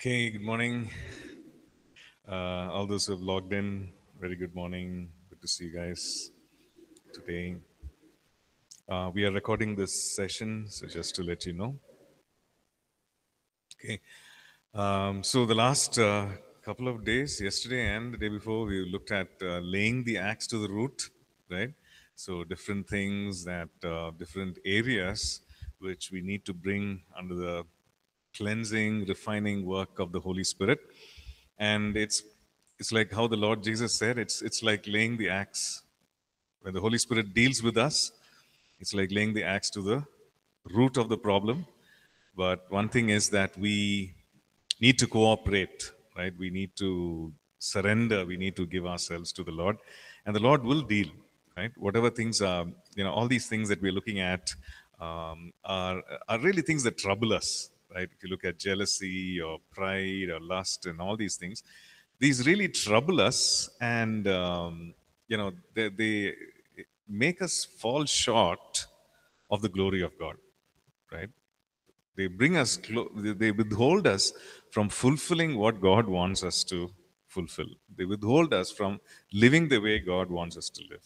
Okay, good morning. Uh, all those who have logged in, very good morning. Good to see you guys today. Uh, we are recording this session, so just to let you know. Okay. Um, so the last uh, couple of days, yesterday and the day before, we looked at uh, laying the axe to the root, right? So different things that uh, different areas which we need to bring under the cleansing, refining work of the Holy Spirit. And it's it's like how the Lord Jesus said, it's it's like laying the axe. When the Holy Spirit deals with us, it's like laying the axe to the root of the problem. But one thing is that we need to cooperate, right? We need to surrender, we need to give ourselves to the Lord, and the Lord will deal, right? Whatever things are, you know, all these things that we're looking at um, are, are really things that trouble us, right? If you look at jealousy or pride or lust and all these things, these really trouble us and, um, you know, they, they make us fall short of the glory of God, right? They bring us, they withhold us from fulfilling what God wants us to fulfill. They withhold us from living the way God wants us to live,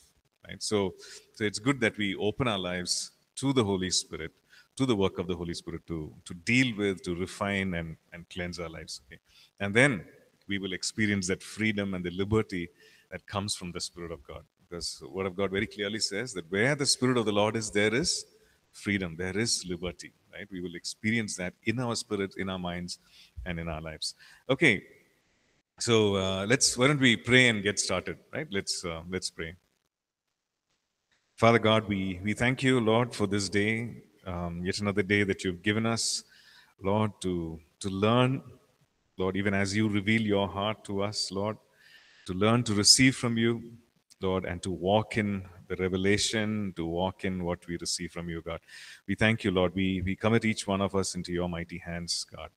right? So, so it's good that we open our lives to the Holy Spirit to the work of the Holy Spirit to, to deal with, to refine and, and cleanse our lives. Okay? And then we will experience that freedom and the liberty that comes from the Spirit of God. Because the Word of God very clearly says that where the Spirit of the Lord is, there is freedom, there is liberty. Right? We will experience that in our spirit, in our minds, and in our lives. Okay, so uh, let's why don't we pray and get started? Right? Let's uh, let's pray. Father God, we we thank you, Lord, for this day um, yet another day that you've given us, Lord, to, to learn, Lord, even as you reveal your heart to us, Lord, to learn to receive from you, Lord, and to walk in the revelation, to walk in what we receive from you, God. We thank you, Lord. We, we commit each one of us into your mighty hands, God.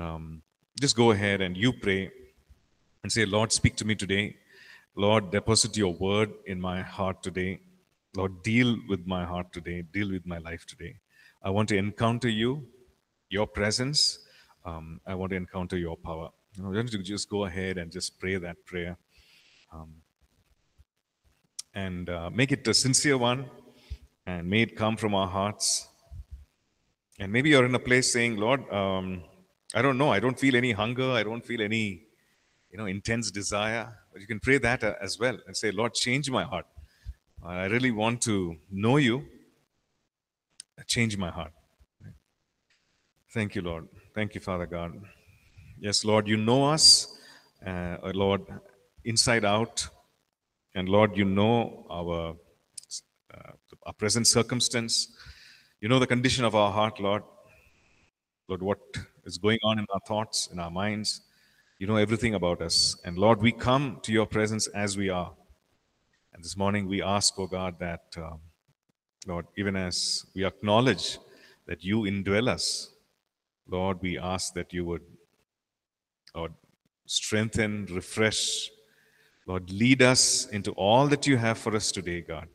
Um, just go ahead and you pray and say, Lord, speak to me today. Lord, deposit your word in my heart today. Lord, deal with my heart today, deal with my life today. I want to encounter you, your presence. Um, I want to encounter your power. You know, to just go ahead and just pray that prayer. Um, and uh, make it a sincere one, and may it come from our hearts. And maybe you're in a place saying, Lord, um, I don't know, I don't feel any hunger, I don't feel any, you know, intense desire. But you can pray that uh, as well and say, Lord, change my heart. I really want to know you. Change my heart. Thank you, Lord. Thank you, Father God. Yes, Lord, you know us, uh, Lord, inside out. And Lord, you know our, uh, our present circumstance. You know the condition of our heart, Lord. Lord, what is going on in our thoughts, in our minds. You know everything about us. And Lord, we come to your presence as we are. And this morning we ask, oh God, that, um, Lord, even as we acknowledge that you indwell us, Lord, we ask that you would, Lord, strengthen, refresh, Lord, lead us into all that you have for us today, God.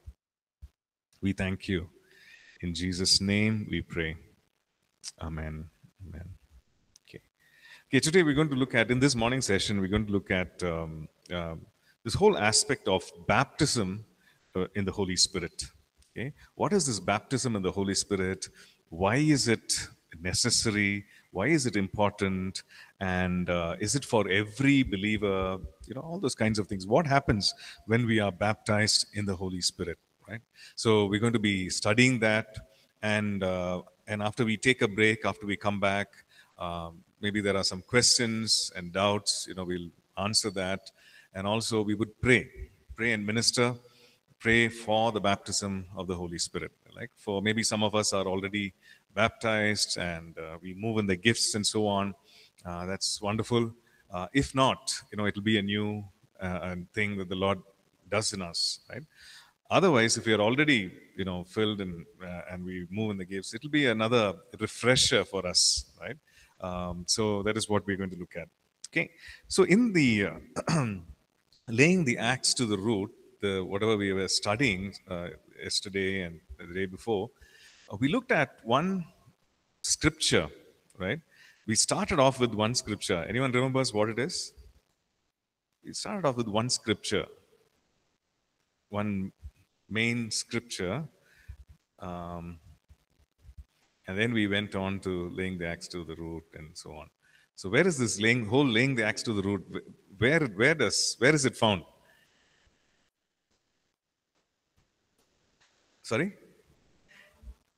We thank you. In Jesus' name we pray. Amen. Amen. Okay. Okay, today we're going to look at, in this morning session, we're going to look at um, um, this whole aspect of baptism uh, in the Holy Spirit. Okay, what is this baptism in the Holy Spirit? Why is it necessary? Why is it important? And uh, is it for every believer? You know, all those kinds of things. What happens when we are baptized in the Holy Spirit? Right. So we're going to be studying that, and uh, and after we take a break, after we come back, um, maybe there are some questions and doubts. You know, we'll answer that and also, we would pray, pray and minister, pray for the baptism of the Holy Spirit. Like for maybe some of us are already baptized and uh, we move in the gifts and so on. Uh, that's wonderful. Uh, if not, you know, it'll be a new uh, thing that the Lord does in us, right? Otherwise, if we are already, you know, filled and uh, and we move in the gifts, it'll be another refresher for us, right? Um, so that is what we're going to look at. Okay. So in the uh, laying the axe to the root, the whatever we were studying uh, yesterday and the day before, uh, we looked at one scripture, right, we started off with one scripture. Anyone remembers what it is? We started off with one scripture, one main scripture. Um, and then we went on to laying the axe to the root and so on. So where is this laying whole laying the axe to the root? Where where does where is it found? Sorry?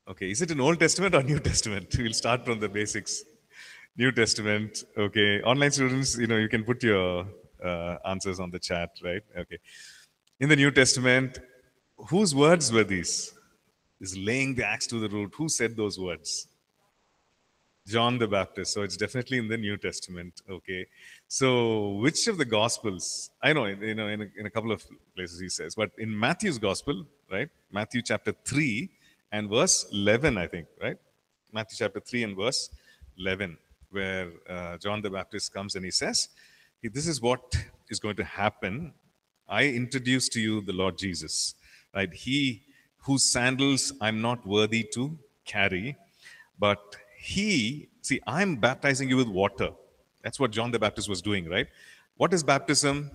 Okay, is it in Old Testament or New Testament? We'll start from the basics. New Testament. Okay, online students, you know, you can put your uh, answers on the chat, right? Okay. In the New Testament, whose words were these? Is laying the axe to the root. Who said those words? John the Baptist. So it's definitely in the New Testament. Okay. So which of the Gospels? I know, you know, in a, in a couple of places he says, but in Matthew's Gospel, right? Matthew chapter 3 and verse 11, I think, right? Matthew chapter 3 and verse 11, where uh, John the Baptist comes and he says, This is what is going to happen. I introduce to you the Lord Jesus, right? He whose sandals I'm not worthy to carry, but he, see, I'm baptizing you with water. That's what John the Baptist was doing, right? What is baptism?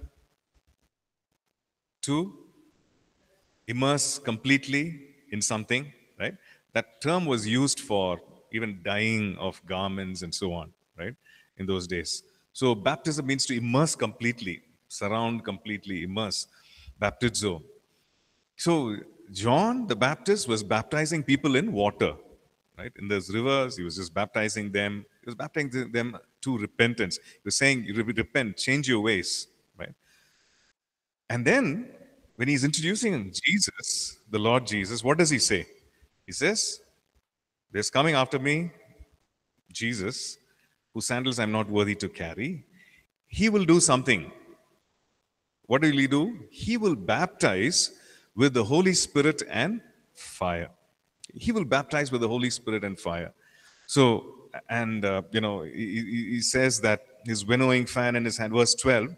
To immerse completely in something, right? That term was used for even dyeing of garments and so on, right? In those days. So baptism means to immerse completely, surround completely, immerse, baptizo. So John the Baptist was baptizing people in water, right? In those rivers, he was just baptizing them. He was baptizing them to repentance. He was saying, repent, change your ways, right? And then when he's introducing Jesus, the Lord Jesus, what does he say? He says, There's coming after me, Jesus, whose sandals I'm not worthy to carry. He will do something. What will he do? He will baptize with the Holy Spirit and fire. He will baptize with the Holy Spirit and fire. So, and, uh, you know, he, he, says that his winnowing fan in his hand, verse 12,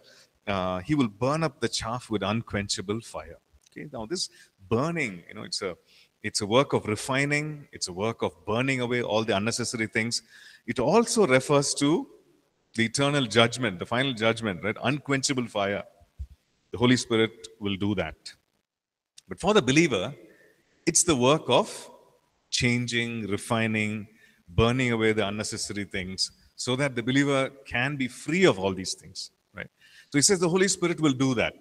uh, he will burn up the chaff with unquenchable fire. Okay, now this burning, you know, it's a it's a work of refining, it's a work of burning away all the unnecessary things. It also refers to the eternal judgment, the final judgment, right? Unquenchable fire. The Holy Spirit will do that. But for the believer, it's the work of changing, refining, burning away the unnecessary things so that the believer can be free of all these things, right? So he says the Holy Spirit will do that.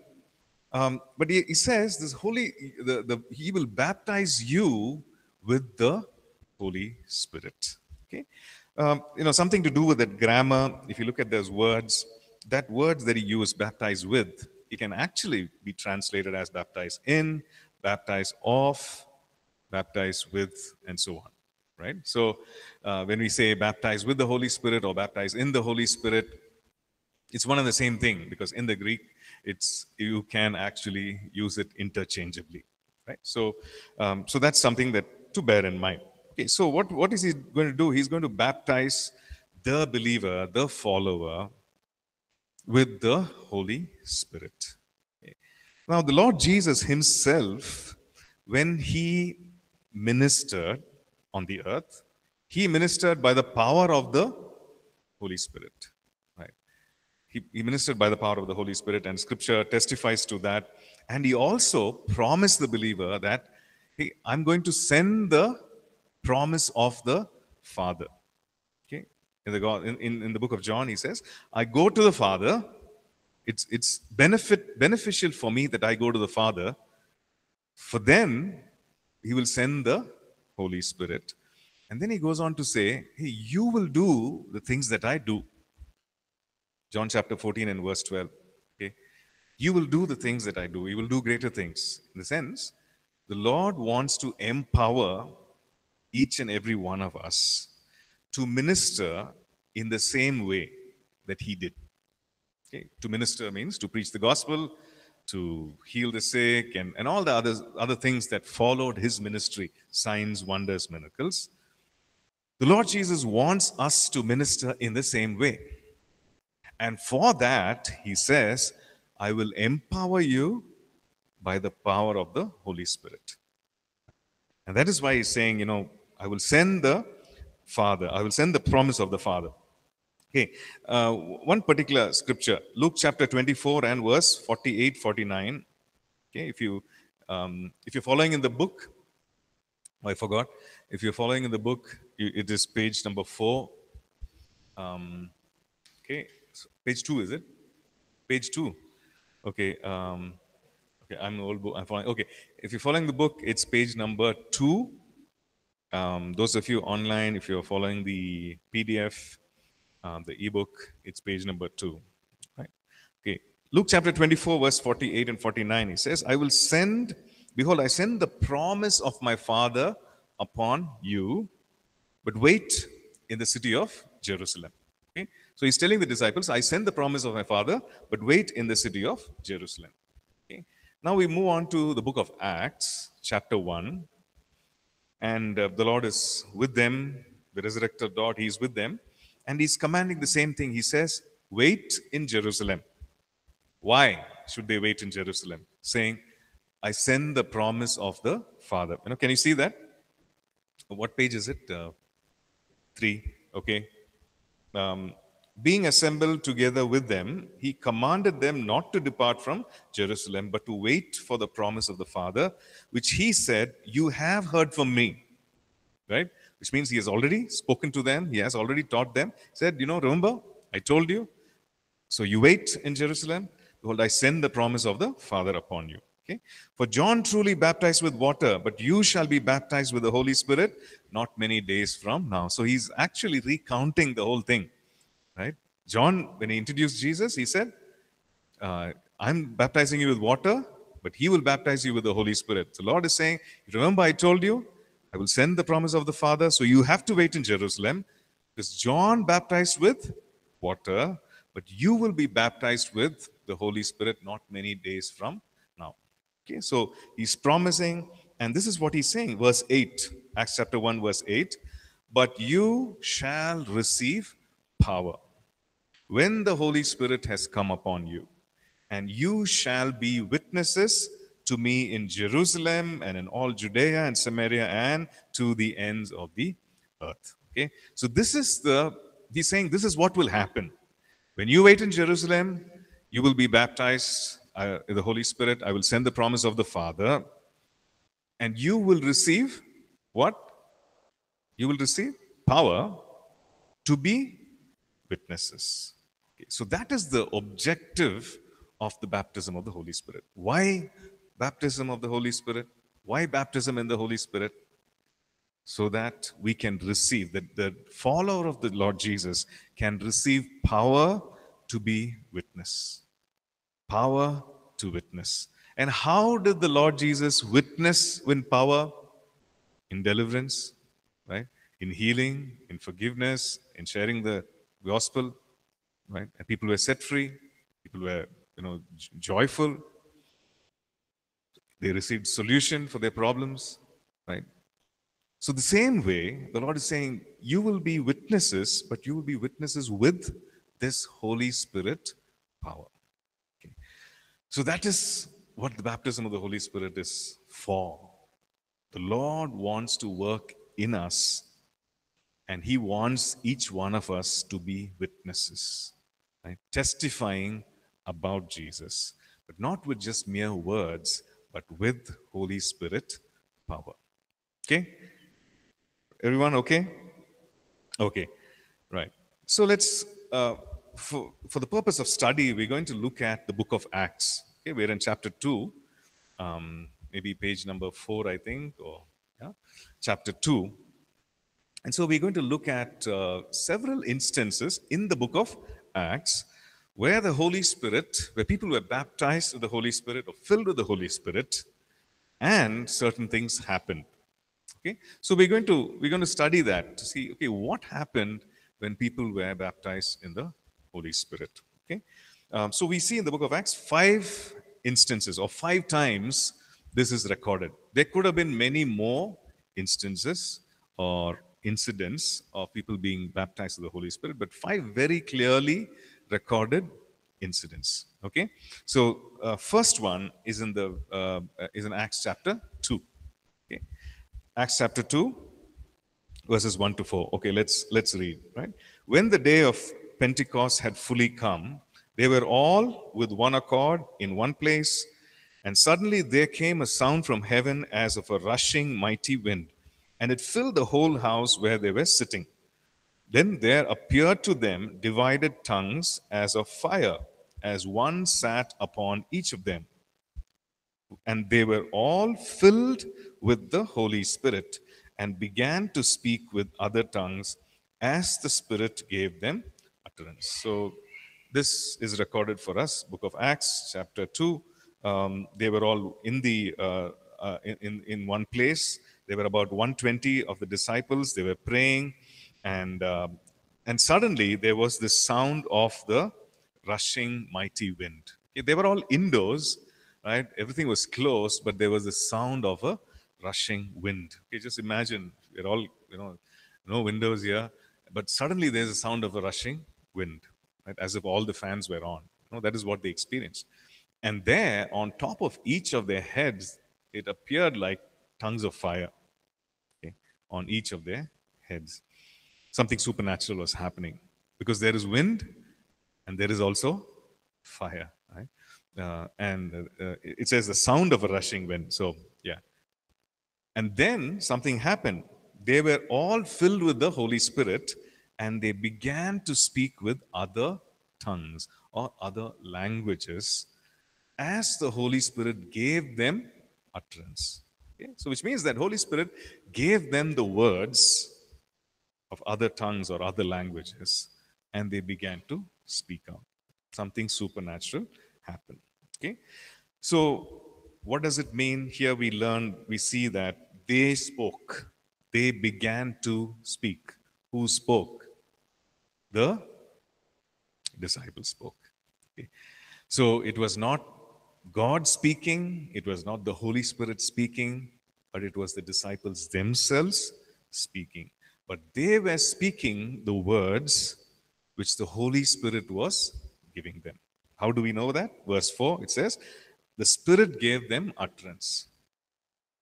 Um, but he, he, says this Holy, the, the, he will baptize you with the Holy Spirit. Okay, um, you know something to do with that grammar. If you look at those words, that words that he used, baptize with, it can actually be translated as baptize in, baptize off, baptize with, and so on. Right? So uh, when we say baptize with the Holy Spirit or baptize in the Holy Spirit, it's one and the same thing because in the Greek, it's you can actually use it interchangeably. Right? So, um, so that's something that to bear in mind. Okay, so what, what is he going to do? He's going to baptize the believer, the follower, with the Holy Spirit. Now, the Lord Jesus Himself, when He ministered on the earth, He ministered by the power of the Holy Spirit. Right? He, he ministered by the power of the Holy Spirit, and Scripture testifies to that. And He also promised the believer that, hey, I'm going to send the promise of the Father. Okay? In the, God, in, in, in the book of John, he says, I go to the Father. It's, it's benefit, beneficial for me that I go to the Father. For then, he will send the Holy Spirit. And then he goes on to say, Hey, you will do the things that I do. John chapter 14 and verse 12. Okay. You will do the things that I do. You will do greater things. In the sense, the Lord wants to empower each and every one of us to minister in the same way that he did. Okay? To minister means to preach the gospel, to heal the sick, and, and all the other, other things that followed his ministry signs, wonders, miracles. The Lord Jesus wants us to minister in the same way. And for that, he says, I will empower you by the power of the Holy Spirit. And that is why he's saying, you know, I will send the Father. I will send the promise of the Father. Okay, uh, one particular scripture, Luke chapter 24 and verse 48, 49. Okay, if you um, if you're following in the book, oh, I forgot. If you're following in the book, it is page number four. Um, okay, so page two is it? Page two. Okay. Um, okay, I'm old book. I'm following. Okay, if you're following the book, it's page number two. Um, those of you online, if you're following the PDF, um, the ebook, it's page number two. Right? Okay. Luke chapter 24, verse 48 and 49, he says, I will send, behold, I send the promise of my Father upon you, but wait in the city of Jerusalem. Okay? So he's telling the disciples, I send the promise of my Father, but wait in the city of Jerusalem. Okay? Now we move on to the book of Acts, chapter 1. And uh, the Lord is with them, the resurrected Lord, He's with them. And he's commanding the same thing. He says, Wait in Jerusalem. Why should they wait in Jerusalem? Saying, I send the promise of the Father. You know, can you see that? What page is it? Uh, three. Okay. Um, being assembled together with them, he commanded them not to depart from Jerusalem, but to wait for the promise of the Father, which he said, You have heard from me. Right? Which means he has already spoken to them, he has already taught them. He said, You know, remember, I told you. So you wait in Jerusalem. Behold, I send the promise of the Father upon you. Okay? For John truly baptized with water, but you shall be baptized with the Holy Spirit not many days from now. So he's actually recounting the whole thing. Right? John, when he introduced Jesus, he said, uh, I'm baptizing you with water, but he will baptize you with the Holy Spirit. The Lord is saying, Remember, I told you, I will send the promise of the Father. So you have to wait in Jerusalem because John baptized with water, but you will be baptized with the Holy Spirit not many days from now. Okay, so he's promising, and this is what he's saying, verse 8, Acts chapter 1, verse 8. But you shall receive power when the Holy Spirit has come upon you, and you shall be witnesses to me in Jerusalem and in all Judea and Samaria and to the ends of the earth. Okay, so this is the, he's saying this is what will happen. When you wait in Jerusalem, you will be baptized uh, in the Holy Spirit. I will send the promise of the Father, and you will receive what? You will receive power to be witnesses. Okay, so that is the objective of the baptism of the Holy Spirit. Why baptism of the Holy Spirit. Why baptism in the Holy Spirit? So that we can receive, that the follower of the Lord Jesus can receive power to be witness. Power to witness. And how did the Lord Jesus witness in power? In deliverance, right? In healing, in forgiveness, in sharing the gospel, right? And people were set free, people were, you know, joyful, they received solution for their problems, right? So the same way, the Lord is saying, you will be witnesses, but you will be witnesses with this Holy Spirit power. Okay. So that is what the baptism of the Holy Spirit is for. The Lord wants to work in us, and He wants each one of us to be witnesses, right? testifying about Jesus, but not with just mere words, but with Holy Spirit power. Okay? Everyone okay? Okay, right. So let's, uh, for, for the purpose of study, we're going to look at the book of Acts. Okay, we're in chapter 2, um, maybe page number 4, I think, or yeah, chapter 2. And so we're going to look at uh, several instances in the book of Acts where the Holy Spirit, where people were baptized with the Holy Spirit or filled with the Holy Spirit, and certain things happened. Okay, so we're going to we're going to study that to see okay what happened when people were baptized in the Holy Spirit. Okay, um, so we see in the book of Acts five instances or five times this is recorded. There could have been many more instances or incidents of people being baptized with the Holy Spirit, but five very clearly recorded incidents. Okay, so uh, first one is in the uh, is in Acts chapter two. Okay, Acts chapter two, verses one to four. Okay, let's let's read. Right, when the day of Pentecost had fully come, they were all with one accord in one place. And suddenly there came a sound from heaven as of a rushing mighty wind, and it filled the whole house where they were sitting. Then there appeared to them divided tongues as of fire, as one sat upon each of them. And they were all filled with the Holy Spirit and began to speak with other tongues as the Spirit gave them utterance. So this is recorded for us, Book of Acts, chapter 2. Um, they were all in the uh, uh, in, in one place. There were about 120 of the disciples. They were praying, and um, and suddenly there was this sound of the rushing mighty wind. They were all indoors, right? Everything was closed, but there was the sound of a rushing wind. Okay, just imagine we're all, you know, no windows here, but suddenly there's a sound of a rushing wind, right? As if all the fans were on. You know, that is what they experienced. And there, on top of each of their heads, it appeared like tongues of fire okay, on each of their heads. Something supernatural was happening because there is wind and there is also fire. Right? Uh, and uh, it says the sound of a rushing wind. So, yeah. And then something happened. They were all filled with the Holy Spirit and they began to speak with other tongues or other languages as the Holy Spirit gave them utterance. Okay? So, which means that Holy Spirit gave them the words of other tongues or other languages and they began to speak out. Something supernatural happened. Okay? So, what does it mean? Here we learn, we see that they spoke, they began to speak. Who spoke? The disciples spoke. Okay. So it was not God speaking, it was not the Holy Spirit speaking, but it was the disciples themselves speaking. But they were speaking the words which the Holy Spirit was giving them. How do we know that? Verse 4 it says, The Spirit gave them utterance.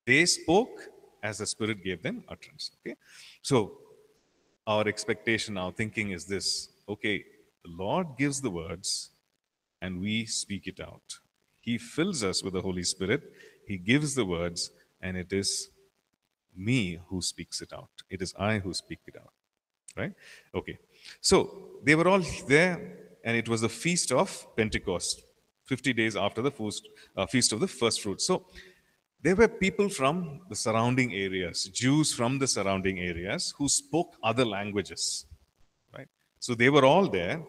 They spoke as the Spirit gave them utterance. Okay. So our expectation, our thinking is this okay, the Lord gives the words and we speak it out. He fills us with the Holy Spirit, He gives the words, and it is me who speaks it out. It is I who speak it out. Right? Okay. So they were all there, and it was the feast of Pentecost, 50 days after the feast, uh, feast of the first fruit. So there were people from the surrounding areas, Jews from the surrounding areas, who spoke other languages. Right? So they were all there,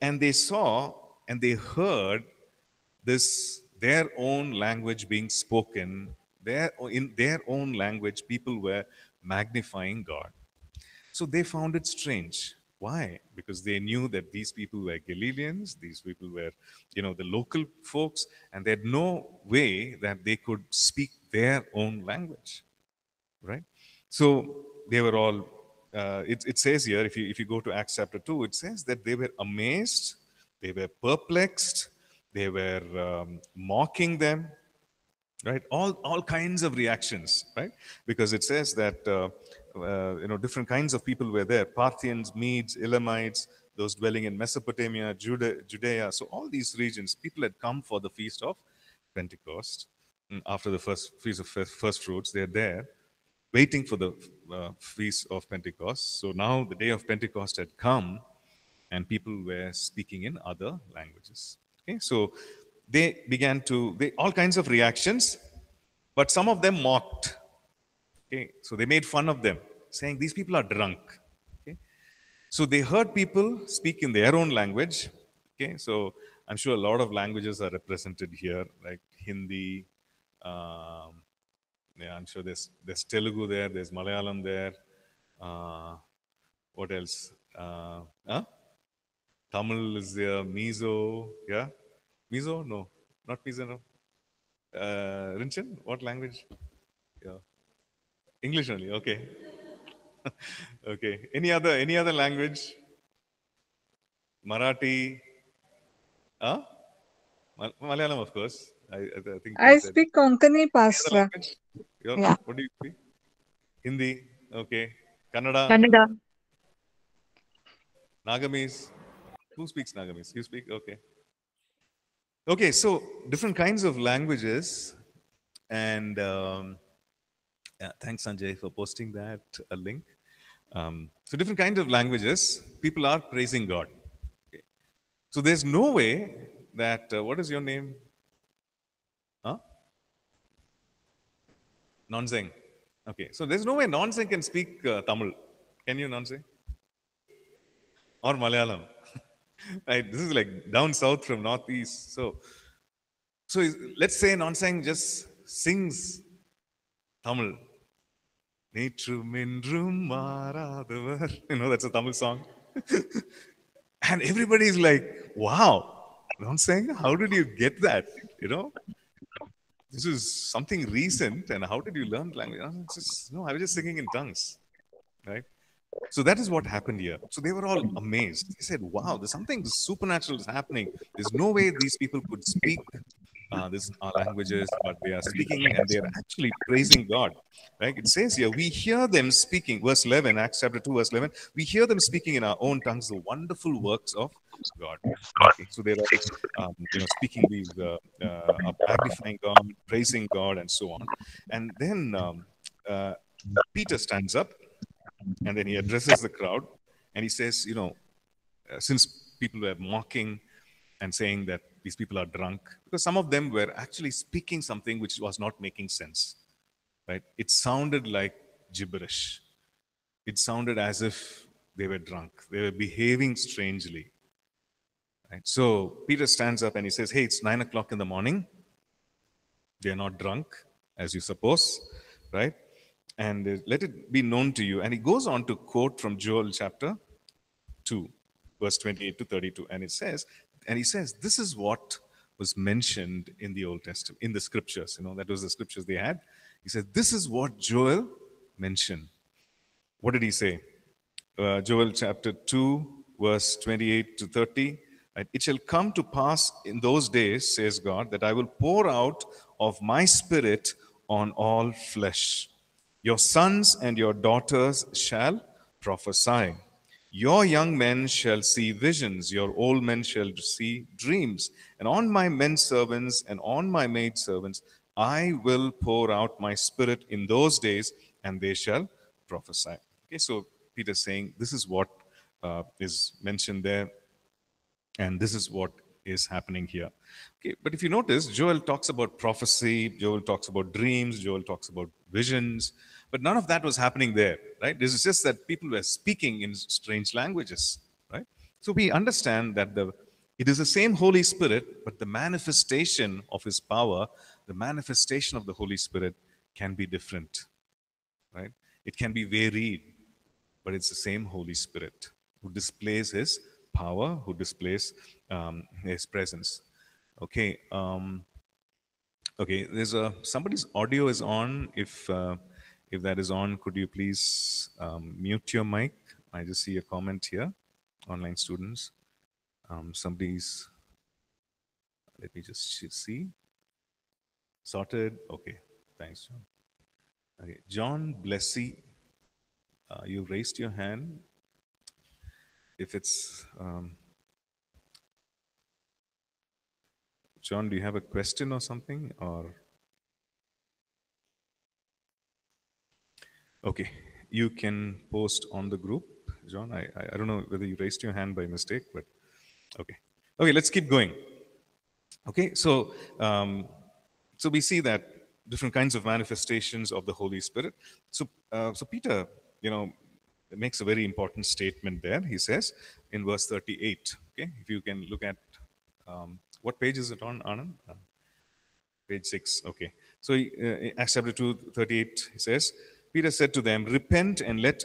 and they saw and they heard this their own language being spoken. Their, in their own language, people were magnifying God. So they found it strange. Why? Because they knew that these people were Galileans, these people were, you know, the local folks, and they had no way that they could speak their own language, right? So they were all. Uh, it, it says here, if you if you go to Acts chapter two, it says that they were amazed, they were perplexed, they were um, mocking them, right? All all kinds of reactions, right? Because it says that. Uh, uh, you know, different kinds of people were there Parthians, Medes, Elamites, those dwelling in Mesopotamia, Judah, Judea. So, all these regions, people had come for the feast of Pentecost. After the first feast of first, first fruits, they're there waiting for the uh, feast of Pentecost. So, now the day of Pentecost had come and people were speaking in other languages. Okay, so they began to, they, all kinds of reactions, but some of them mocked Okay, so they made fun of them, saying these people are drunk. Okay, so they heard people speak in their own language. Okay, so I'm sure a lot of languages are represented here, like Hindi. Um, yeah, I'm sure there's there's Telugu there, there's Malayalam there. Uh, what else? Uh, huh? Tamil is there, Mizo, yeah? Mizo? No, not Mizo, no. Uh, Rinchan, what language? Yeah. English only, okay. okay. Any other any other language? Marathi? Huh? Mal- Malayalam, of course. I, I, I think I you said. speak Konkani, Any Pastor. Yeah. What do you speak? Hindi. Okay. Kannada. Kannada. Nagamese. Who speaks Nagamese? You speak? Okay. Okay, so different kinds of languages. And um, yeah, thanks, Sanjay, for posting that a link. Um, so, different kinds of languages, people are praising God. Okay. So, there's no way that, uh, what is your name? Huh? Nonzeng. Okay, so there's no way Nonzeng can speak uh, Tamil. Can you, Nonzeng? Or Malayalam? right? This is like down south from northeast. So, so let's say Nonsang just sings Tamil. You know, that's a Tamil song. and everybody's like, wow, Nonsang, how did you get that? You know? This is something recent, and how did you learn language? I just, no, I was just singing in tongues, right? So that is what happened here so they were all amazed they said wow there's something supernatural is happening there's no way these people could speak uh, this uh, languages, but they are speaking and they are actually praising God. Right? It says here, we hear them speaking. Verse 11, Acts chapter 2, verse 11. We hear them speaking in our own tongues the wonderful works of God. Okay, so they are, um, you know, speaking these, uh, uh, magnifying God, praising God, and so on. And then um, uh, Peter stands up, and then he addresses the crowd, and he says, you know, uh, since people were mocking and saying that these people are drunk because some of them were actually speaking something which was not making sense right? It sounded like gibberish. It sounded as if they were drunk. They were behaving strangely right? So peter stands up and he says hey it's nine o'clock in the morning. They're not drunk as you suppose right and let it be known to you and he goes on to quote from joel chapter 2 verse 28 to 32 and it says and he says, This is what was mentioned in the Old Testament, in the scriptures. You know, that was the scriptures they had. He said, This is what Joel mentioned. What did he say? Uh, Joel chapter 2, verse 28 to 30. It shall come to pass in those days, says God, that I will pour out of my spirit on all flesh. Your sons and your daughters shall prophesy. Your young men shall see visions, your old men shall see dreams. And on my men servants and on my maid servants, I will pour out my spirit in those days, and they shall prophesy. Okay, so Peter's saying this is what uh, is mentioned there, and this is what is happening here. Okay, but if you notice, Joel talks about prophecy, Joel talks about dreams, Joel talks about visions. But none of that was happening there, right? This is just that people were speaking in strange languages, right? So we understand that the it is the same Holy Spirit, but the manifestation of His power, the manifestation of the Holy Spirit can be different, right? It can be varied, but it's the same Holy Spirit who displays His power, who displays um, His presence. Okay. Um, okay. There's a somebody's audio is on. If uh, if that is on, could you please um, mute your mic? I just see a comment here, online students. Um, somebody's, let me just see. Sorted? Okay, thanks, John. Okay, John Blessy, uh, you raised your hand. If it's, um, John, do you have a question or something? Or Okay, you can post on the group, John. I, I, don't know whether you raised your hand by mistake, but okay. Okay, let's keep going. Okay, so um, so we see that different kinds of manifestations of the Holy Spirit. So uh, so Peter, you know, makes a very important statement there. He says in verse 38. Okay, if you can look at um, what page is it on, Anand? Uh, page six. Okay. So uh, Acts chapter 2, 38, he says, Peter said to them, Repent and let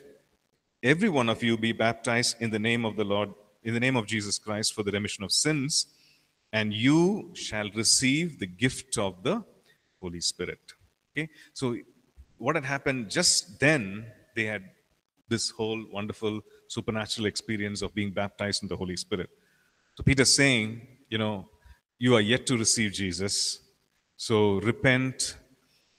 every one of you be baptized in the name of the Lord, in the name of Jesus Christ for the remission of sins, and you shall receive the gift of the Holy Spirit. Okay, so what had happened just then, they had this whole wonderful supernatural experience of being baptized in the Holy Spirit. So Peter's saying, you know, you are yet to receive Jesus. So repent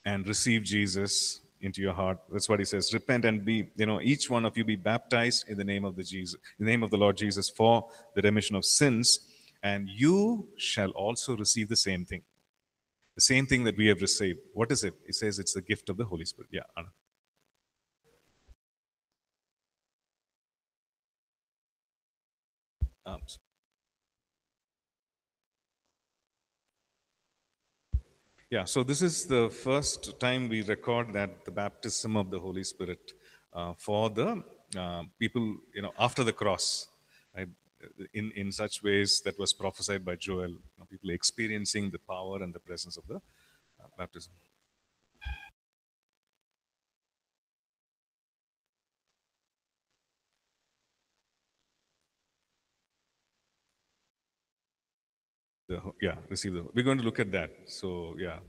and receive Jesus into your heart. That's what he says. Repent and be, you know, each one of you be baptized in the name of the Jesus, in the name of the Lord Jesus for the remission of sins, and you shall also receive the same thing. The same thing that we have received. What is it? It says it's the gift of the Holy Spirit. Yeah, Anna. Um, Yeah, so this is the first time we record that the baptism of the Holy Spirit uh, for the uh, people, you know, after the cross, right? In, in such ways that was prophesied by Joel, you know, people experiencing the power and the presence of the uh, baptism. The, yeah, receive the. We're going to look at that. So yeah,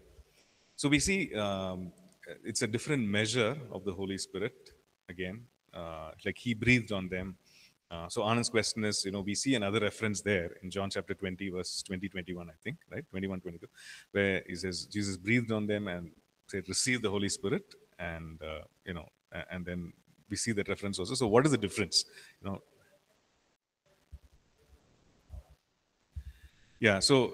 so we see um, it's a different measure of the Holy Spirit. Again, uh, like He breathed on them. Uh, so Anand's question is, you know, we see another reference there in John chapter 20, verse 20, 21, I think, right? 21, 22, where he says, Jesus breathed on them and said, receive the Holy Spirit. And, uh, you know, and then we see that reference also. So what is the difference? You know, Yeah, so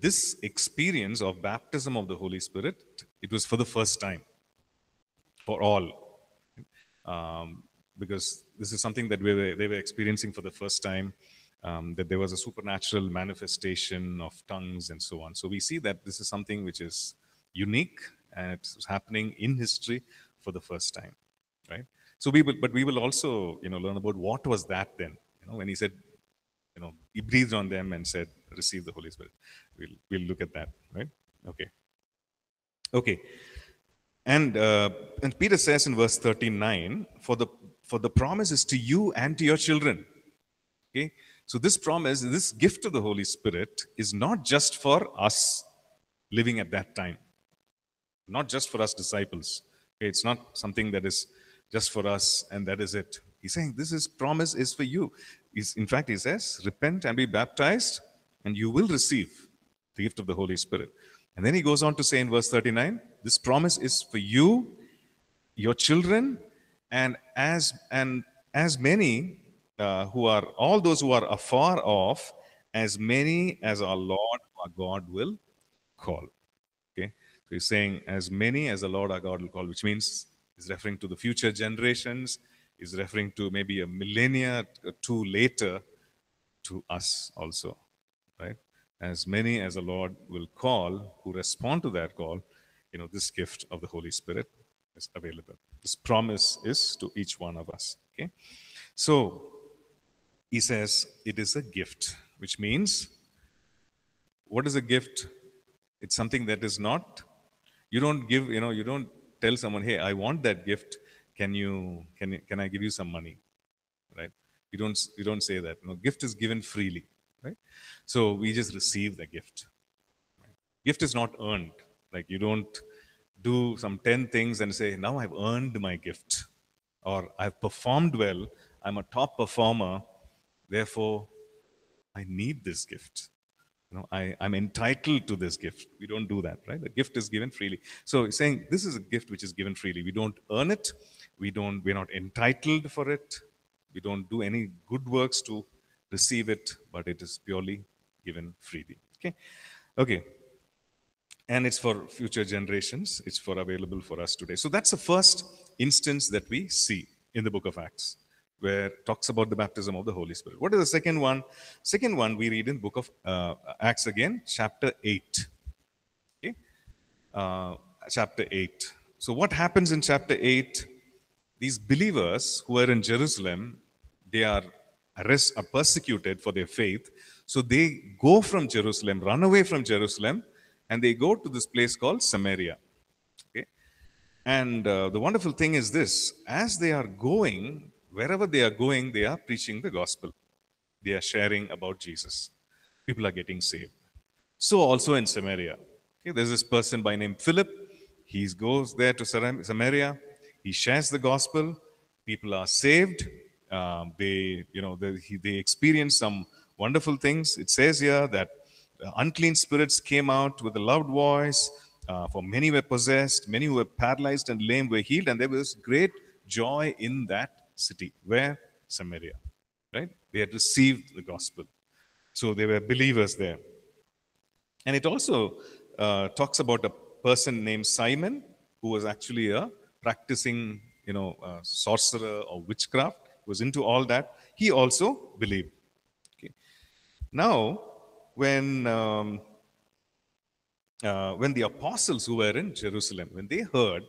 this experience of baptism of the Holy Spirit, it was for the first time for all. Um, because this is something that we were, they were experiencing for the first time, um, that there was a supernatural manifestation of tongues and so on. So we see that this is something which is unique and it's happening in history for the first time, right? So we will, but we will also, you know, learn about what was that then. You know, when he said you know, he breathed on them and said, receive the Holy Spirit. We'll, we'll look at that, right? Okay. Okay. And, uh, and Peter says in verse 39, for the, for the promise is to you and to your children. Okay. So this promise, this gift of the Holy Spirit is not just for us living at that time, not just for us disciples. Okay? It's not something that is just for us and that is it. He's saying this is promise is for you. He's, in fact, he says, repent and be baptized, and you will receive the gift of the Holy Spirit. And then he goes on to say in verse 39, this promise is for you, your children, and as and as many uh, who are all those who are afar off, as many as our Lord our God will call. Okay, so he's saying as many as the Lord our God will call, which means he's referring to the future generations is referring to maybe a millennia or two later to us also, right? As many as the Lord will call who respond to that call, you know, this gift of the Holy Spirit is available. This promise is to each one of us, okay? So, he says it is a gift, which means what is a gift? It's something that is not, you don't give, you know, you don't tell someone, hey, I want that gift can you can can I give you some money? Right? You don't you don't say that. No, gift is given freely, right? So we just receive the gift. Gift is not earned. Like you don't do some 10 things and say, now I've earned my gift. Or I've performed well, I'm a top performer, therefore I need this gift. You know, I, I'm entitled to this gift. We don't do that, right? The gift is given freely. So saying this is a gift which is given freely. We don't earn it. We don't, we're not entitled for it. We don't do any good works to receive it, but it is purely given freely. Okay. Okay. And it's for future generations. It's for available for us today. So that's the first instance that we see in the book of Acts where it talks about the baptism of the Holy Spirit. What is the second one? Second one we read in the book of uh, Acts again, chapter 8. Okay? Uh, chapter 8. So what happens in chapter 8? These believers who are in Jerusalem, they are arrested, are persecuted for their faith. So they go from Jerusalem, run away from Jerusalem, and they go to this place called Samaria. Okay? And uh, the wonderful thing is this as they are going, wherever they are going, they are preaching the gospel. They are sharing about Jesus. People are getting saved. So also in Samaria. Okay, there's this person by name Philip. He goes there to Samaria. He shares the gospel. People are saved. Um, they, you know, they, they experience some wonderful things. It says here that unclean spirits came out with a loud voice. uh, for many were possessed, many who were paralyzed and lame were healed, and there was great joy in that city. Where? Samaria. Right? They had received the gospel. So they were believers there. And it also uh, talks about a person named Simon who was actually a practicing, you know, sorcerer or witchcraft, was into all that. He also believed. Okay. Now, when um, uh, when the apostles who were in Jerusalem, when they heard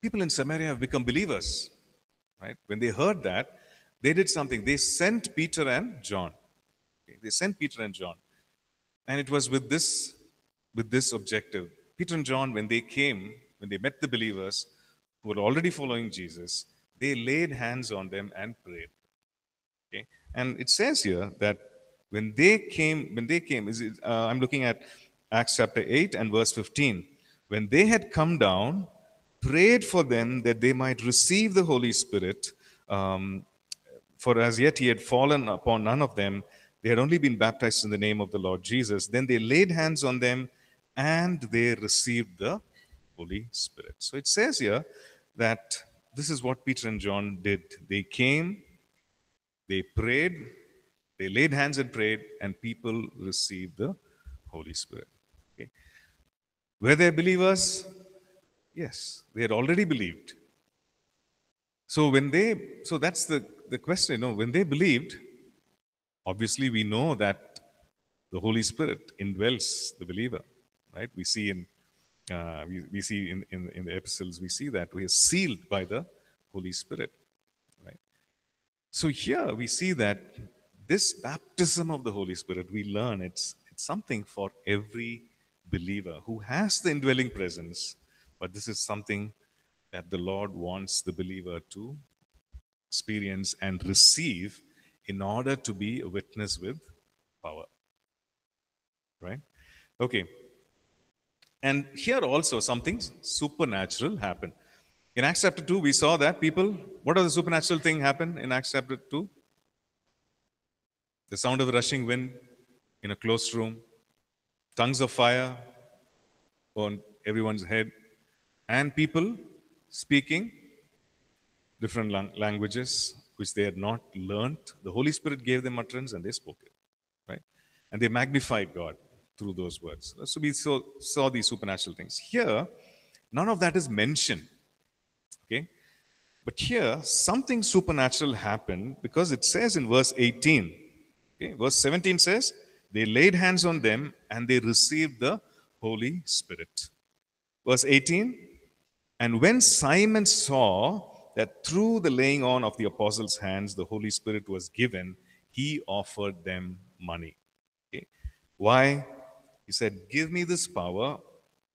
people in Samaria have become believers, right? When they heard that, they did something. They sent Peter and John. Okay? They sent Peter and John, and it was with this with this objective. Peter and John, when they came, when they met the believers who were already following Jesus, they laid hands on them and prayed. Okay, and it says here that when they came, when they came, is it, uh, I'm looking at Acts chapter 8 and verse 15. When they had come down, prayed for them that they might receive the Holy Spirit, um, for as yet he had fallen upon none of them. They had only been baptized in the name of the Lord Jesus. Then they laid hands on them and they received the Holy Spirit. So it says here that this is what Peter and John did. They came, they prayed, they laid hands and prayed, and people received the Holy Spirit. Okay. Were they believers? Yes, they had already believed. So when they, so that's the, the question, you know, when they believed, obviously we know that the Holy Spirit indwells the believer, right? We see in, uh, we, we see in, in, in the epistles, we see that we are sealed by the Holy Spirit, right? So here we see that this baptism of the Holy Spirit, we learn it's, it's something for every believer who has the indwelling presence, but this is something that the Lord wants the believer to experience and receive in order to be a witness with power. Right? Okay. And here also something supernatural happened. In Acts chapter 2, we saw that people, what are the supernatural thing happen in Acts chapter 2? The sound of a rushing wind in a closed room, tongues of fire on everyone's head, and people speaking different lang- languages which they had not learned. The Holy Spirit gave them utterance and they spoke it, right? And they magnified God through those words. So we saw, saw these supernatural things. Here, none of that is mentioned, okay? But here, something supernatural happened because it says in verse 18, okay? Verse 17 says, they laid hands on them and they received the Holy Spirit. Verse 18 And when Simon saw that through the laying on of the apostles' hands the Holy Spirit was given, he offered them money. Okay. Why? He said, Give me this power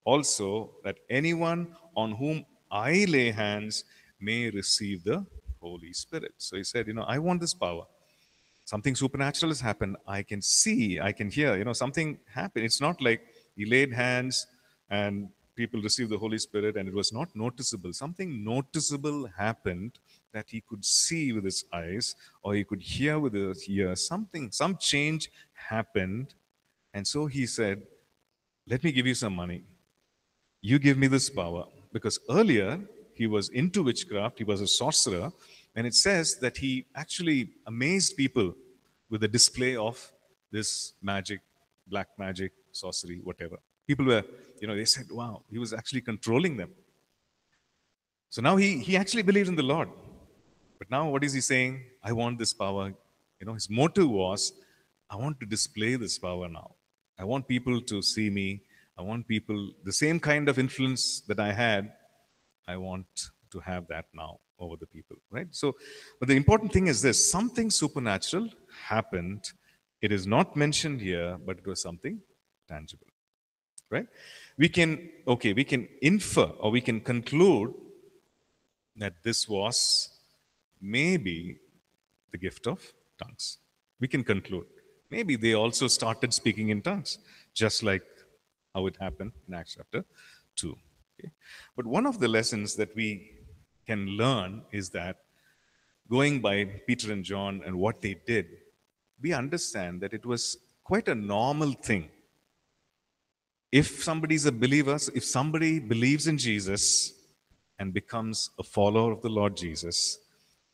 also that anyone on whom I lay hands may receive the Holy Spirit. So he said, You know, I want this power something supernatural has happened. I can see, I can hear, you know, something happened. It's not like he laid hands and people received the Holy Spirit and it was not noticeable. Something noticeable happened that he could see with his eyes or he could hear with his ears. Something, some change happened. And so he said, Let me give you some money. You give me this power. Because earlier, he was into witchcraft, he was a sorcerer, and it says that he actually amazed people with the display of this magic, black magic, sorcery, whatever. People were, you know, they said, wow, he was actually controlling them. So now he, he actually believed in the Lord. But now what is he saying? I want this power. You know, his motive was, I want to display this power now. I want people to see me. I want people, the same kind of influence that I had, I want to have that now over the people, right? So, but the important thing is this something supernatural happened. It is not mentioned here, but it was something tangible, right? We can, okay, we can infer or we can conclude that this was maybe the gift of tongues. We can conclude. Maybe they also started speaking in tongues, just like how it happened in Acts chapter 2. Okay? But one of the lessons that we can learn is that going by Peter and John and what they did, we understand that it was quite a normal thing if somebody is a believer, if somebody believes in Jesus and becomes a follower of the Lord Jesus,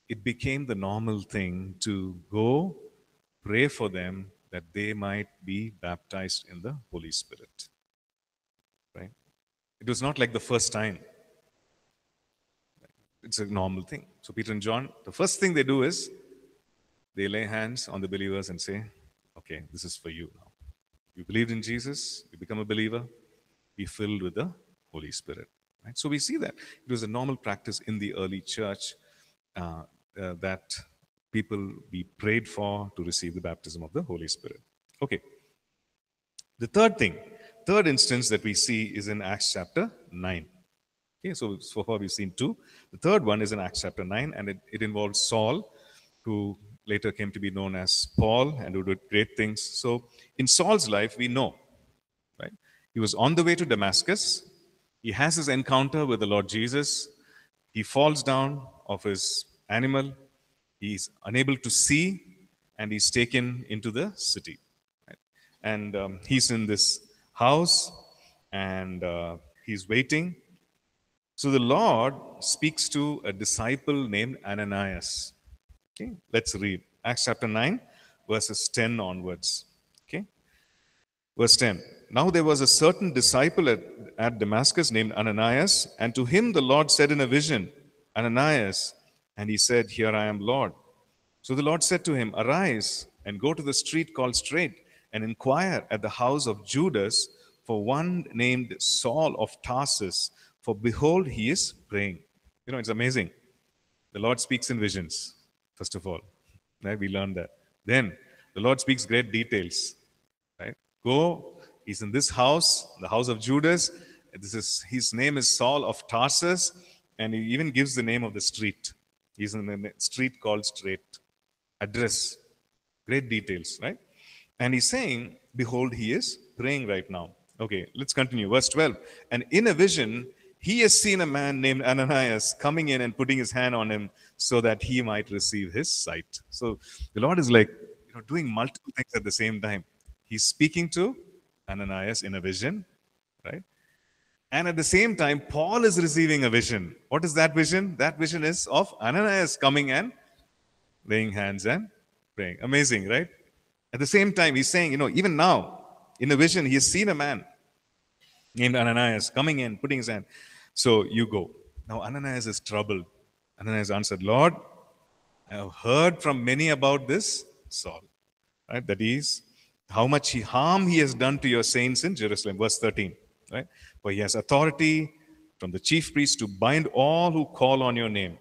it became the normal thing to go pray for them that they might be baptized in the Holy Spirit. Right? It was not like the first time. It's a normal thing. So, Peter and John, the first thing they do is they lay hands on the believers and say, Okay, this is for you now. You believed in Jesus, you become a believer, be filled with the Holy Spirit. Right? So we see that it was a normal practice in the early church uh, uh, that people be prayed for to receive the baptism of the Holy Spirit. Okay. The third thing, third instance that we see is in Acts chapter 9. Okay, so so far we've seen two. The third one is in Acts chapter 9, and it, it involves Saul, who later came to be known as Paul and who did great things. So in Saul's life, we know, right? He was on the way to Damascus. He has his encounter with the Lord Jesus. He falls down off his animal. He's unable to see, and he's taken into the city. Right? And um, he's in this house, and uh, he's waiting. So the Lord speaks to a disciple named Ananias. Okay, let's read Acts chapter 9, verses 10 onwards. Okay, verse 10. Now there was a certain disciple at, at Damascus named Ananias, and to him the Lord said in a vision, Ananias, and he said, Here I am, Lord. So the Lord said to him, Arise and go to the street called Straight, and inquire at the house of Judas for one named Saul of Tarsus, for behold, he is praying. You know, it's amazing. The Lord speaks in visions first of all. Right? We learn that. Then the Lord speaks great details. Right? Go, he's in this house, the house of Judas. This is his name is Saul of Tarsus, and he even gives the name of the street. He's in a street called Straight. Address. Great details, right? And he's saying, Behold, he is praying right now. Okay, let's continue. Verse 12. And in a vision, he has seen a man named Ananias coming in and putting his hand on him so that he might receive his sight. So the Lord is like, you know, doing multiple things at the same time. He's speaking to Ananias in a vision, right? And at the same time, Paul is receiving a vision. What is that vision? That vision is of Ananias coming and laying hands and praying. Amazing, right? At the same time, he's saying, you know, even now, in a vision, he has seen a man named Ananias coming in, putting his hand. So you go. Now Ananias is troubled. Ananias answered, Lord, I have heard from many about this Saul, right? That is how much harm he has done to your saints in Jerusalem. Verse 13, right? For he has authority from the chief priest to bind all who call on your name.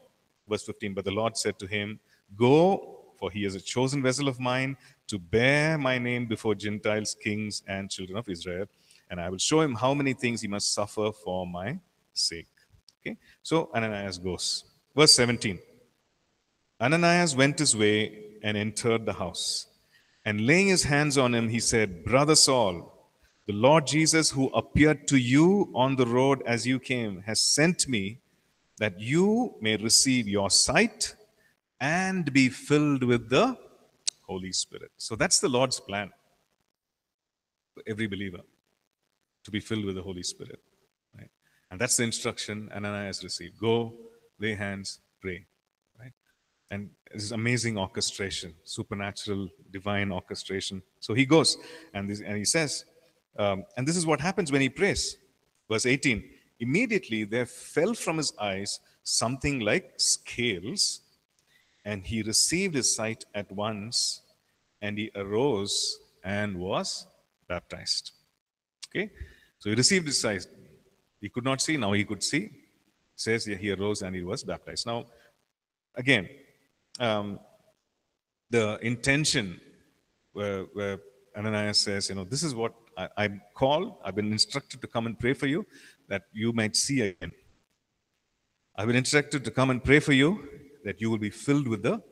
Verse 15, but the Lord said to him, Go, for he is a chosen vessel of mine to bear my name before Gentiles, kings, and children of Israel and I will show him how many things he must suffer for my sake. Okay, so Ananias goes. Verse 17 Ananias went his way and entered the house. And laying his hands on him, he said, Brother Saul, the Lord Jesus, who appeared to you on the road as you came, has sent me that you may receive your sight and be filled with the Holy Spirit. So that's the Lord's plan for every believer to be filled with the Holy Spirit. Right? And that's the instruction Ananias received. Go, lay hands, pray. Right? And this is amazing orchestration, supernatural, divine orchestration. So he goes and, this, and he says, um, and this is what happens when he prays. Verse 18 Immediately there fell from his eyes something like scales, and he received his sight at once, and he arose and was baptized. Okay? So he received his sight. He could not see, now he could see. It says he arose and he was baptized. Now, again, um, the intention where, where Ananias says, you know, this is what I, I'm called, I've been instructed to come and pray for you, that you might see again. I've been instructed to come and pray for you, that you will be filled with the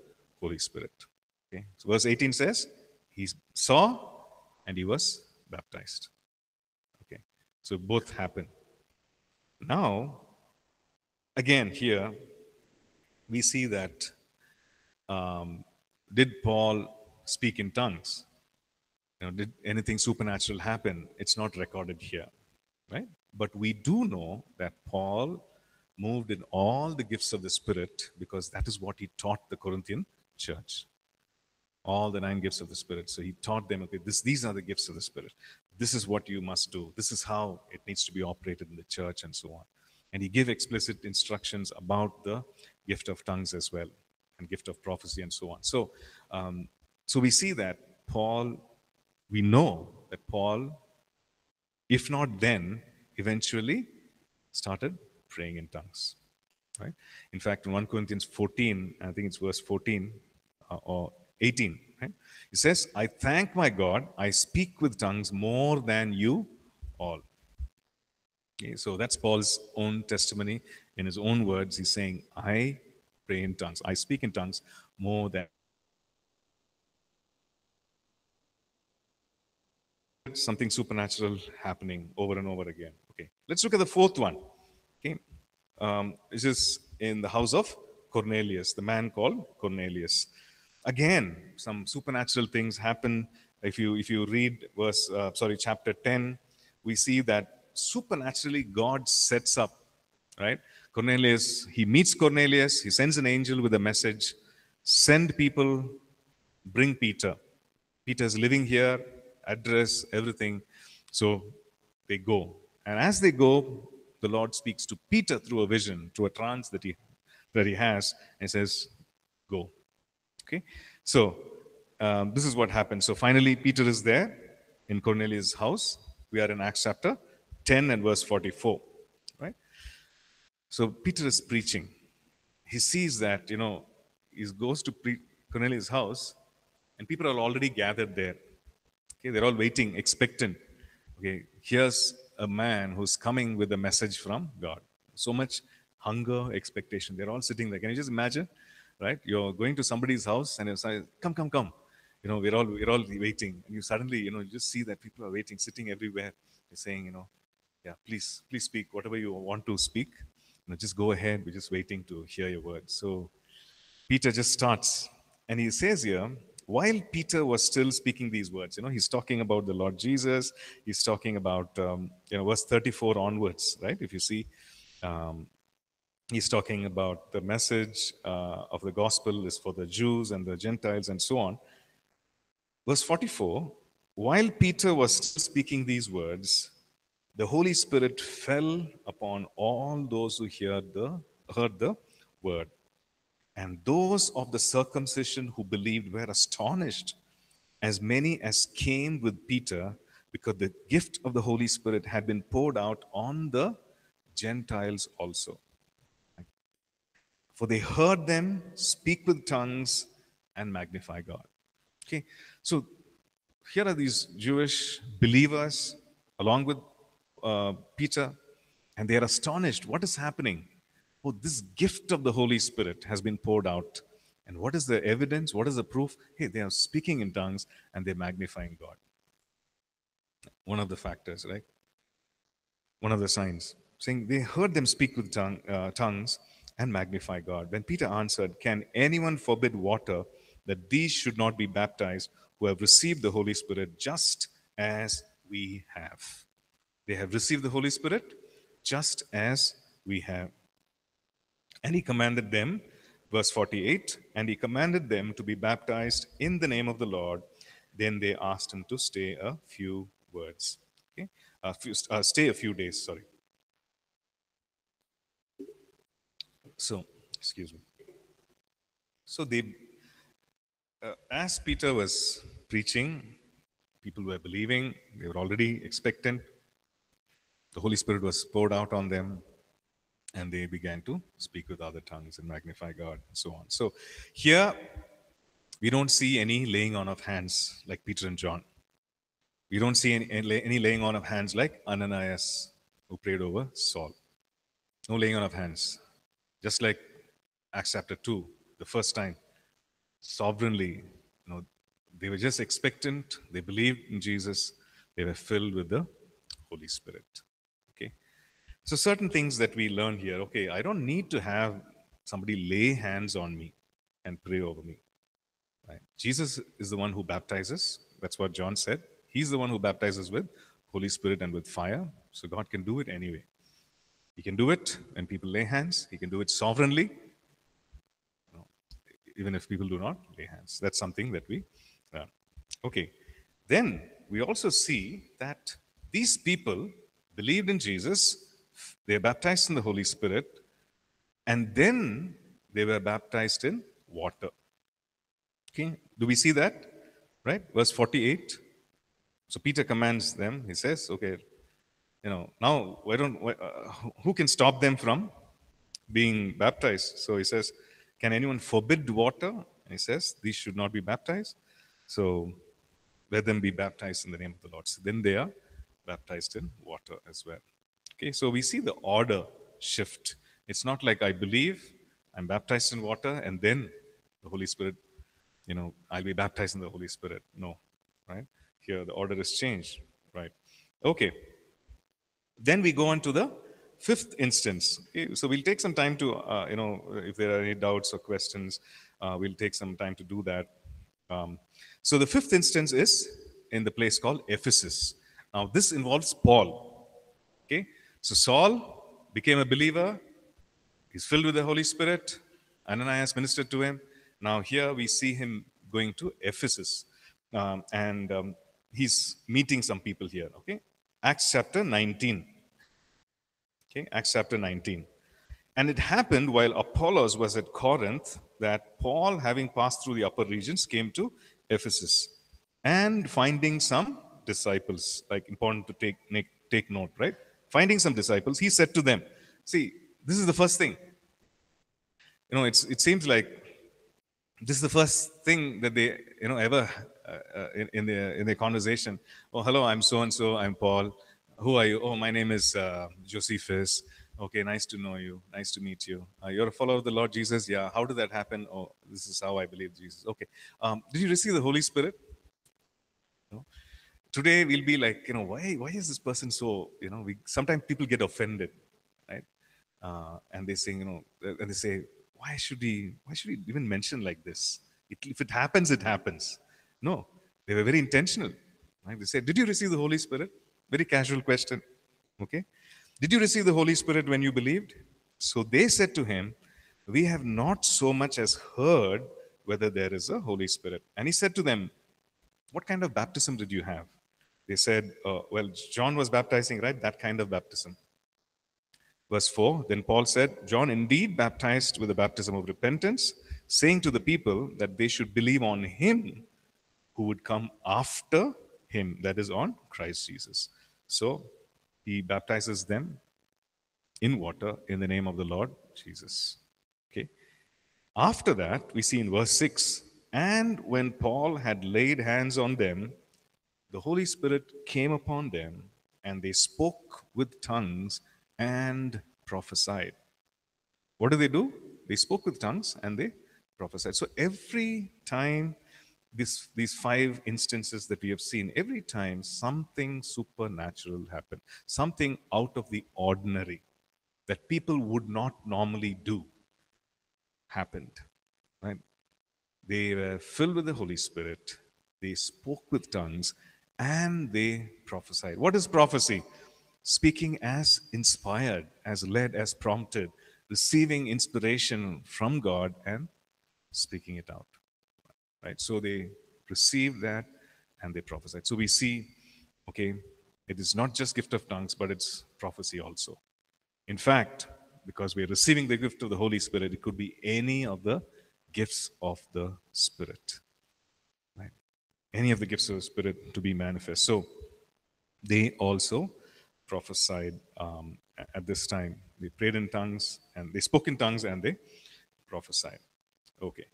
Holy Spirit. Okay. So verse 18 says, he saw and he was baptized. Okay, so both happen. Now, again, here we see that um, did Paul speak in tongues? You know, did anything supernatural happen? It's not recorded here, right? But we do know that Paul moved in all the gifts of the Spirit because that is what he taught the Corinthian church. All the nine gifts of the Spirit. So he taught them, okay, this, these are the gifts of the Spirit. This is what you must do. This is how it needs to be operated in the church and so on. And he gave explicit instructions about the gift of tongues as well and gift of prophecy and so on. So, um, so we see that Paul, we know that Paul, if not then, eventually started praying in tongues. Right? In fact, in 1 Corinthians 14, I think it's verse 14 uh, or 18, right? It says, I thank my God, I speak with tongues more than you all. Okay, so that's Paul's own testimony in his own words. He's saying, I pray in tongues, I speak in tongues more than something supernatural happening over and over again. Okay, let's look at the fourth one. Okay, um, this is in the house of Cornelius, the man called Cornelius. Again, some supernatural things happen. If you if you read verse, uh, sorry, chapter ten, we see that supernaturally God sets up, right? Cornelius, he meets Cornelius, he sends an angel with a message, send people, bring Peter. Peter is living here, address, everything. So they go. And as they go, the Lord speaks to Peter through a vision, through a trance that he that he has, and says, Go. Okay? So um, this is what happens. So finally, Peter is there in Cornelius' house. We are in Acts chapter 10 and verse 44. Right? So Peter is preaching. He sees that, you know, he goes to pre- Cornelius' house, and people are already gathered there. Okay, they're all waiting, expectant. Okay, here's a man who's coming with a message from God. So much hunger, expectation. They're all sitting there. Can you just imagine? Right? You're going to somebody's house and you're saying, come, come, come. You know, we're all we're all waiting. And you suddenly, you know, you just see that people are waiting, sitting everywhere. They're saying, you know, yeah, please, please speak whatever you want to speak. You know, just go ahead. We're just waiting to hear your words. So Peter just starts, and he says here, while Peter was still speaking these words, you know, he's talking about the Lord Jesus. He's talking about, um, you know, verse 34 onwards, right? If you see, um, he's talking about the message uh, of the gospel is for the Jews and the Gentiles and so on. Verse 44 While Peter was speaking these words, the Holy Spirit fell upon all those who heard the, heard the word. And those of the circumcision who believed were astonished, as many as came with Peter, because the gift of the Holy Spirit had been poured out on the Gentiles also. For they heard them speak with tongues and magnify God. Okay, so here are these Jewish believers along with uh, Peter, and they are astonished. What is happening? Oh, this gift of the Holy Spirit has been poured out. And what is the evidence? What is the proof? Hey, they are speaking in tongues and they're magnifying God. One of the factors, right? One of the signs. Saying they heard them speak with tongue, uh, tongues and magnify God. When Peter answered, Can anyone forbid water that these should not be baptized who have received the Holy Spirit just as we have? They have received the Holy Spirit just as we have. And he commanded them, verse 48, and he commanded them to be baptized in the name of the Lord. Then they asked him to stay a few words. Okay? A few, uh, stay a few days, sorry. So, excuse me. So they, uh, as Peter was preaching, people were believing, they were already expectant. The Holy Spirit was poured out on them, and they began to speak with other tongues and magnify God and so on. So here we don't see any laying on of hands like Peter and John. We don't see any, any laying on of hands like Ananias who prayed over Saul. No laying on of hands. Just like Acts chapter 2, the first time, sovereignly, you know, they were just expectant, they believed in Jesus, they were filled with the Holy Spirit. So, certain things that we learn here okay, I don't need to have somebody lay hands on me and pray over me. Right? Jesus is the one who baptizes. That's what John said. He's the one who baptizes with Holy Spirit and with fire. So God can do it anyway. He can do it when people lay hands. He can do it sovereignly, even if people do not lay hands. That's something that we. Okay. Then we also see that these people believed in Jesus, they are baptized in the Holy Spirit, and then they were baptized in water. Okay, do we see that? Right? Verse 48. So Peter commands them, he says, okay, you know, now why don't, why, uh, who can stop them from being baptized? So he says, can anyone forbid water? And he says, these should not be baptized. So let them be baptized in the name of the Lord. So then they are baptized in water as well. Okay, so we see the order shift. It's not like I believe, I'm baptized in water, and then the Holy Spirit, you know, I'll be baptized in the Holy Spirit. No, right? Here the order is changed, right? Okay. Then we go on to the fifth instance. Okay? So we'll take some time to, uh, you know, if there are any doubts or questions, uh, we'll take some time to do that. Um, so the fifth instance is in the place called Ephesus. Now this involves Paul. Okay, so Saul became a believer. He's filled with the Holy Spirit. Ananias ministered to him. Now here we see him going to Ephesus, um, and um, he's meeting some people here. Okay, Acts chapter 19. Okay, Acts chapter 19. And it happened while Apollos was at Corinth that Paul, having passed through the upper regions, came to Ephesus and finding some disciples, like important to take, make, take note, right? Finding some disciples, he said to them, See, this is the first thing. You know, it's, it seems like this is the first thing that they, you know, ever uh, uh, in, in, their, in their conversation. Oh, hello, I'm so and so, I'm Paul. Who are you? Oh, my name is uh, Josephus. Okay, nice to know you. Nice to meet you. Uh, you're a follower of the Lord Jesus. Yeah. How did that happen? Oh, this is how I believe Jesus. Okay. Um, did you receive the Holy Spirit? No. Today we'll be like, you know, why why is this person so? You know, we sometimes people get offended, right? Uh, and they say, you know, and they say, why should he? Why should he even mention like this? It, if it happens, it happens. No, they were very intentional. Right? They said, did you receive the Holy Spirit? Very casual question. Okay. Did you receive the Holy Spirit when you believed? So they said to him, We have not so much as heard whether there is a Holy Spirit. And he said to them, What kind of baptism did you have? They said, uh, Well, John was baptizing, right? That kind of baptism. Verse 4 Then Paul said, John indeed baptized with the baptism of repentance, saying to the people that they should believe on him who would come after him, that is, on Christ Jesus. So he baptizes them in water in the name of the Lord Jesus. Okay. After that, we see in verse 6 and when Paul had laid hands on them, the Holy Spirit came upon them, and they spoke with tongues and prophesied. What do they do? They spoke with tongues and they prophesied. So every time this, these five instances that we have seen, every time something supernatural happened, something out of the ordinary that people would not normally do happened. Right? They were filled with the Holy Spirit, they spoke with tongues, and they prophesied. What is prophecy? Speaking as inspired, as led, as prompted, receiving inspiration from God and speaking it out right? So they received that and they prophesied. So we see, okay, it is not just gift of tongues, but it's prophecy also. In fact, because we are receiving the gift of the Holy Spirit, it could be any of the gifts of the Spirit. Any of the gifts of the Spirit to be manifest. So they also prophesied um, at this time. They prayed in tongues and they spoke in tongues and they prophesied. Okay.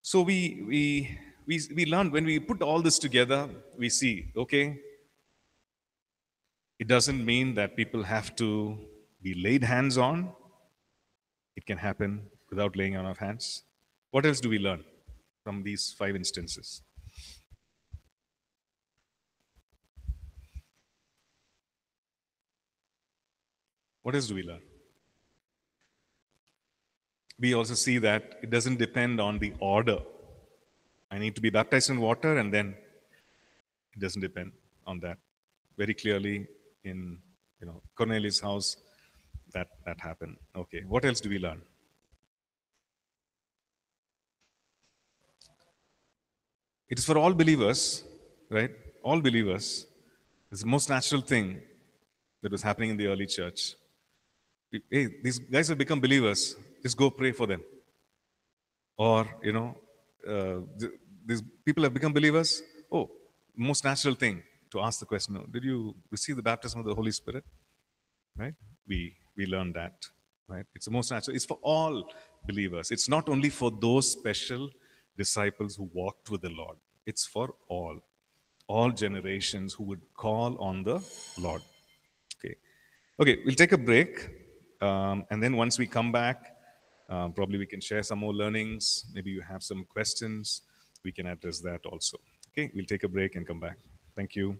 So we, we, we, we learn when we put all this together, we see, okay, it doesn't mean that people have to be laid hands on. It can happen without laying on of hands. What else do we learn from these five instances? What else do we learn? we also see that it doesn't depend on the order. I need to be baptized in water and then It doesn't depend on that. Very clearly in you know Cornelius' house, that that happened. Okay, what else do we learn? It is for all believers, right? All believers. It's the most natural thing that was happening in the early church. Hey, these guys have become believers. Just go pray for them. Or, you know, uh, these people have become believers. Oh, most natural thing to ask the question Did you receive the baptism of the Holy Spirit? Right? We, we learn that. Right? It's the most natural. It's for all believers. It's not only for those special disciples who walked with the Lord, it's for all. All generations who would call on the Lord. Okay. Okay, we'll take a break. Um, and then once we come back, um, probably we can share some more learnings. Maybe you have some questions. We can address that also. Okay, we'll take a break and come back. Thank you.